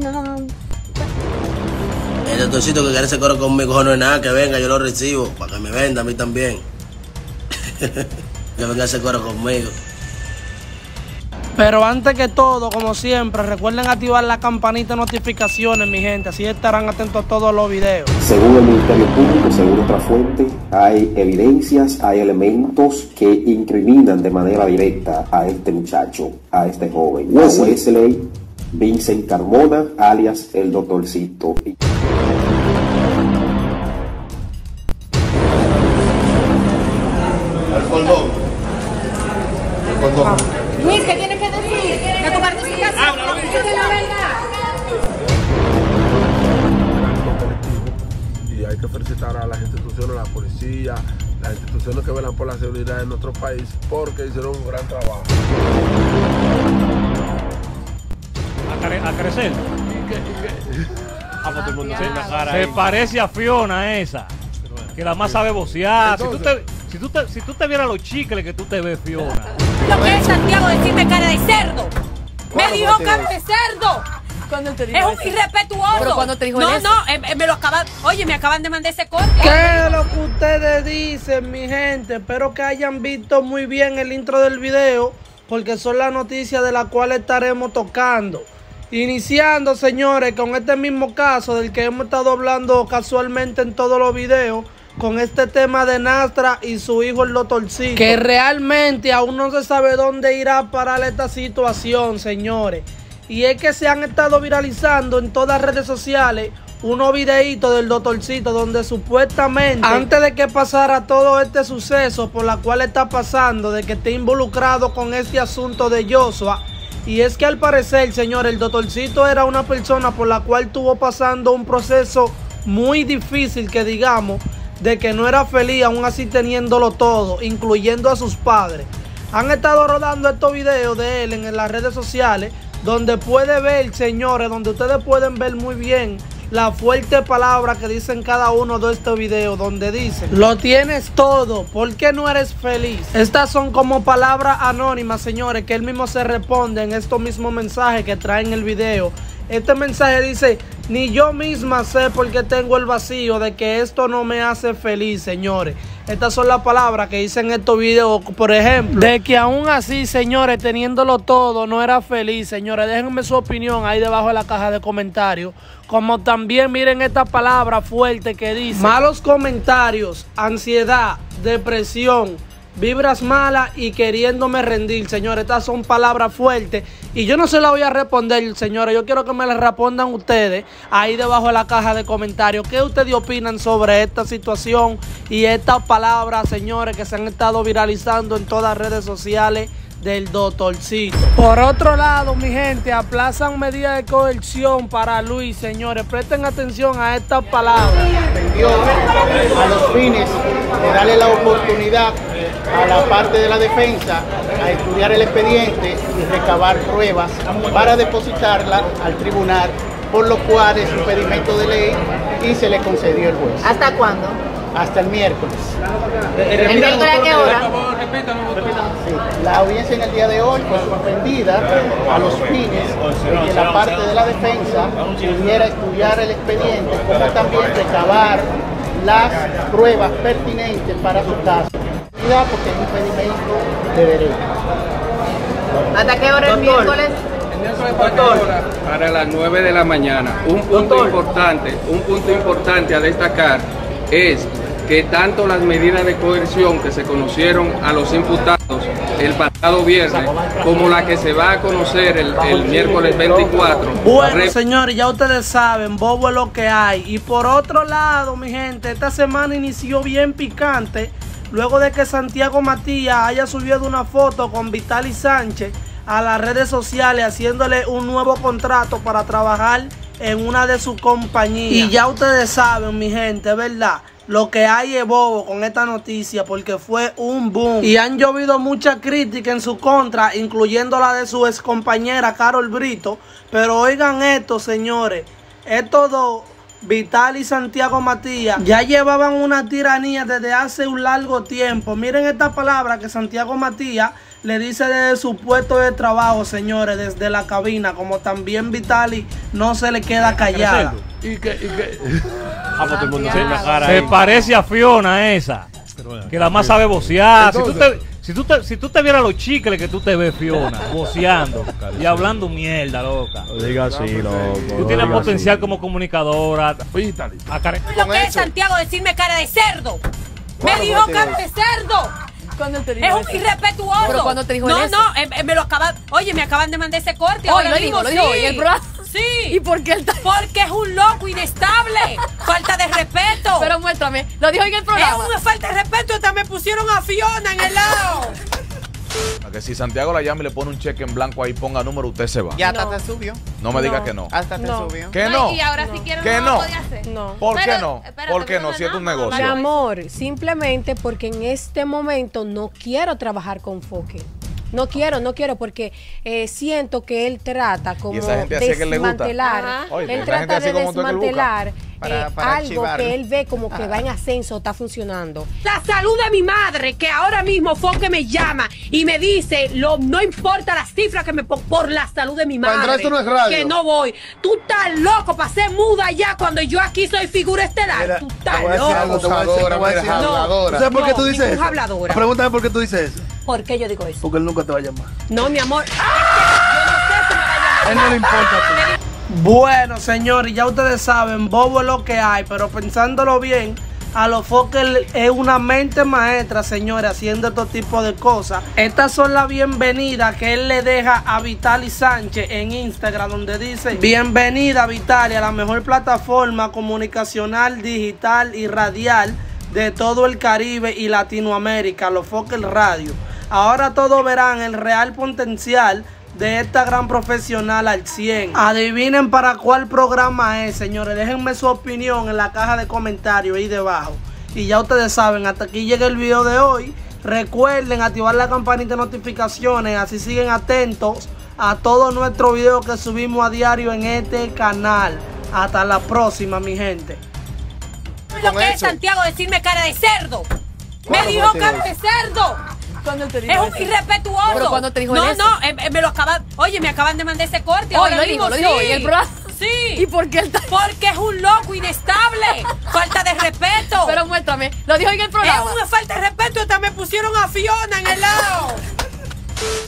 No. El doctorcito que quiere ese coro conmigo no es nada, que venga, yo lo recibo, para que me venda a mí también. que venga ese coro conmigo. Pero antes que todo, como siempre, recuerden activar la campanita de notificaciones, mi gente, así estarán atentos a todos los videos. Según el Ministerio Público, según otra fuente, hay evidencias, hay elementos que incriminan de manera directa a este muchacho, a este joven. Wesley Vincent Carmona, alias el doctorcito. El condón. El condón. Luis, ¿qué tienes que decir? Que tu participación no dice la verdad. Y hay que felicitar a las instituciones, a la policía, las instituciones que velan por la seguridad de nuestro país, porque hicieron un gran trabajo. A, cre- a crecer. Ah, todo el mundo se, se parece a Fiona esa. Que la más sabe vocear. Si tú, te, si, tú te, si tú te vieras los chicles que tú te ves, Fiona. Lo que es Santiago decirme cara de cerdo. Me ¿Cuándo dijo cara de cerdo. ¿Cuándo te dijo Es un eso? irrespetuoso. ¿Pero cuándo te dijo No, eso? no, eh, eh, me lo acaban. Oye, me acaban de mandar ese corte. ¿Qué es lo que ustedes dicen, mi gente? Espero que hayan visto muy bien el intro del video, porque son las noticias de las cuales estaremos tocando. Iniciando, señores, con este mismo caso del que hemos estado hablando casualmente en todos los videos, con este tema de Nastra y su hijo el doctorcito. Que realmente aún no se sabe dónde irá a parar esta situación, señores. Y es que se han estado viralizando en todas las redes sociales unos videitos del doctorcito donde supuestamente antes de que pasara todo este suceso por la cual está pasando, de que esté involucrado con este asunto de Joshua, y es que al parecer, señor, el doctorcito era una persona por la cual tuvo pasando un proceso muy difícil, que digamos, de que no era feliz, aún así teniéndolo todo, incluyendo a sus padres. Han estado rodando estos videos de él en las redes sociales, donde puede ver, señores, donde ustedes pueden ver muy bien la fuerte palabra que dicen cada uno de estos videos, donde dicen, lo tienes todo, ¿por qué no eres feliz? Estas son como palabras anónimas, señores, que él mismo se responde en estos mismos mensajes que trae en el video. Este mensaje dice, ni yo misma sé por qué tengo el vacío de que esto no me hace feliz, señores. Estas son las palabras que dicen estos videos, por ejemplo, de que aún así, señores, teniéndolo todo, no era feliz, señores. Déjenme su opinión ahí debajo de la caja de comentarios. Como también miren esta palabra fuerte que dice, malos comentarios, ansiedad, depresión, vibras malas y queriéndome rendir, señores. Estas son palabras fuertes y yo no se las voy a responder, señores. Yo quiero que me las respondan ustedes ahí debajo de la caja de comentarios. ¿Qué ustedes opinan sobre esta situación y estas palabras, señores, que se han estado viralizando en todas las redes sociales? del doctorcito. Por otro lado, mi gente, aplazan medidas de coerción para Luis, señores. Presten atención a estas palabras. a los fines de darle la oportunidad a la parte de la defensa a estudiar el expediente y recabar pruebas para depositarla al tribunal, por lo cual es un pedimento de ley y se le concedió el juez. ¿Hasta cuándo? Hasta el miércoles. ¿El miércoles a qué hora? Sí, La audiencia en el día de hoy fue suspendida a los fines de que la parte de la defensa pudiera estudiar el expediente, como también recabar las pruebas pertinentes para su caso. Porque es un impedimento de derecho. ¿Hasta qué hora el miércoles? para las 9 de la mañana. Un punto importante, un punto importante a destacar es que tanto las medidas de coerción que se conocieron a los imputados el pasado viernes como la que se va a conocer el, el miércoles 24 Bueno, re- señores, ya ustedes saben, bobo es lo que hay. Y por otro lado, mi gente, esta semana inició bien picante. Luego de que Santiago Matías haya subido una foto con Vitali Sánchez a las redes sociales haciéndole un nuevo contrato para trabajar en una de sus compañías. Y ya ustedes saben, mi gente, ¿verdad? Lo que hay es bobo con esta noticia porque fue un boom. Y han llovido mucha crítica en su contra, incluyendo la de su ex compañera Carol Brito. Pero oigan esto, señores. Estos dos, Vital y Santiago Matías, ya llevaban una tiranía desde hace un largo tiempo. Miren esta palabra que Santiago Matías le dice desde su puesto de trabajo, señores, desde la cabina, como también Vitali no se le queda callada. ¿Y qué? ¿Y qué? Ah, pues todo el mundo se, parece a Fiona esa. Que la más sabe vocear. Si tú Entonces- te, si tú te, si tú te vieras los chicles que tú te ves, Fiona, voceando y hablando mierda, loca. Diga así, loco. Tú tienes potencial como comunicadora. Acare- Lo que es Santiago decirme cara de cerdo. Me dijo cara de cerdo. ¿Cuándo te dijo Es un eso? irrespetuoso. ¿Pero cuándo te dijo No, eso? no, eh, eh, me lo acaban. Oye, me acaban de mandar ese corte. Hoy ahora lo mismo, dijo, lo sí. en el programa. Sí. ¿Y por qué él está- Porque es un loco inestable. Falta de respeto. Pero muéstrame, lo dijo en el es programa. una falta de respeto. Hasta me pusieron a Fiona en el lado. A que si Santiago la llama y le pone un cheque en blanco ahí, ponga número, usted se va. Ya hasta No. te subió. No me diga que no. Hasta te No. subió. ¿Que no? Y ahora si quiere ¿Que no, no? lo puede hacer. No. ¿Por qué no? espérate, ¿Por qué no? Si es un negocio. Mi amor, simplemente porque en este momento no quiero trabajar con Foque. No quiero, no quiero, porque eh, siento que él trata como esa gente así es que le gusta. desmantelar. Oye, él esa gente trata así de como desmantelar Para- eh, para algo que él ve como que va en ascenso, está funcionando. La salud de mi madre, que ahora mismo Foque me llama y me dice, lo, no importa las cifras que me pongo por la salud de mi madre. esto no es radio. Que no voy. Tú estás loco para ser muda ya cuando yo aquí soy figura estelar. Mira, Tú estás voy a decir loco. No. algo. habladora. ¿Sabes por qué No, tú dices eso? habladora. Pregúntame por qué tú dices eso. ¿Por qué yo digo eso? Porque él nunca te va a llamar. No, mi amor. ¡Ah! A él no le importa a ti. Bueno, señores, ya ustedes saben, bobo es lo que hay, pero pensándolo bien, a los Fokker es una mente maestra, señores, haciendo estos tipos de cosas. Estas son las bienvenidas que él le deja a Vitali Sánchez en Instagram, donde dice: Bienvenida, Vitali, a la mejor plataforma comunicacional, digital y radial de todo el Caribe y Latinoamérica, los Fokker Radio. Ahora todos verán el real potencial de esta gran profesional al 100. Adivinen para cuál programa es, señores. Déjenme su opinión en la caja de comentarios ahí debajo. Y ya ustedes saben, hasta aquí llega el video de hoy. Recuerden activar la campanita de notificaciones, así siguen atentos a todos nuestros videos que subimos a diario en este canal. Hasta la próxima, mi gente. Lo que es Santiago decirme cara de cerdo. Me dijo cara de cerdo. ¿Cuándo te dijo Es un eso? irrespetuoso. ¿Pero cuándo te dijo No, eso? no, eh, eh, me lo acaban. Oye, me acaban de mandar ese corte. Hoy ahora lo mismo, dijo, lo sí. dijo en el programa. Sí. ¿Y por qué él está- Porque es un loco inestable. falta de respeto. Pero muéstrame, lo dijo en el es programa. una falta de respeto. Hasta me pusieron a Fiona en el lado.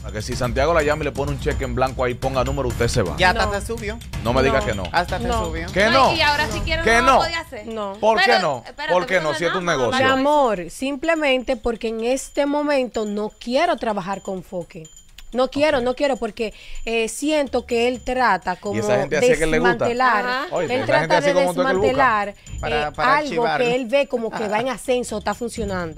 A que si Santiago la llama y le pone un cheque en blanco ahí, ponga número, usted se va. Ya hasta No. te subió. No me diga No. que no. Hasta te No. subió. ¿Que no? y ahora si quiere ¿Que no, no? lo puede hacer. No. ¿Por qué no? espérate, ¿Por qué no? Si es un negocio. Mi amor, simplemente porque en este momento no quiero trabajar con Foque. No quiero, no quiero, porque eh, siento que él trata como esa gente así es que le gusta. desmantelar. Él gente trata así de como que desmantelar Para- eh, para algo que él ve como que va en ascenso, está funcionando.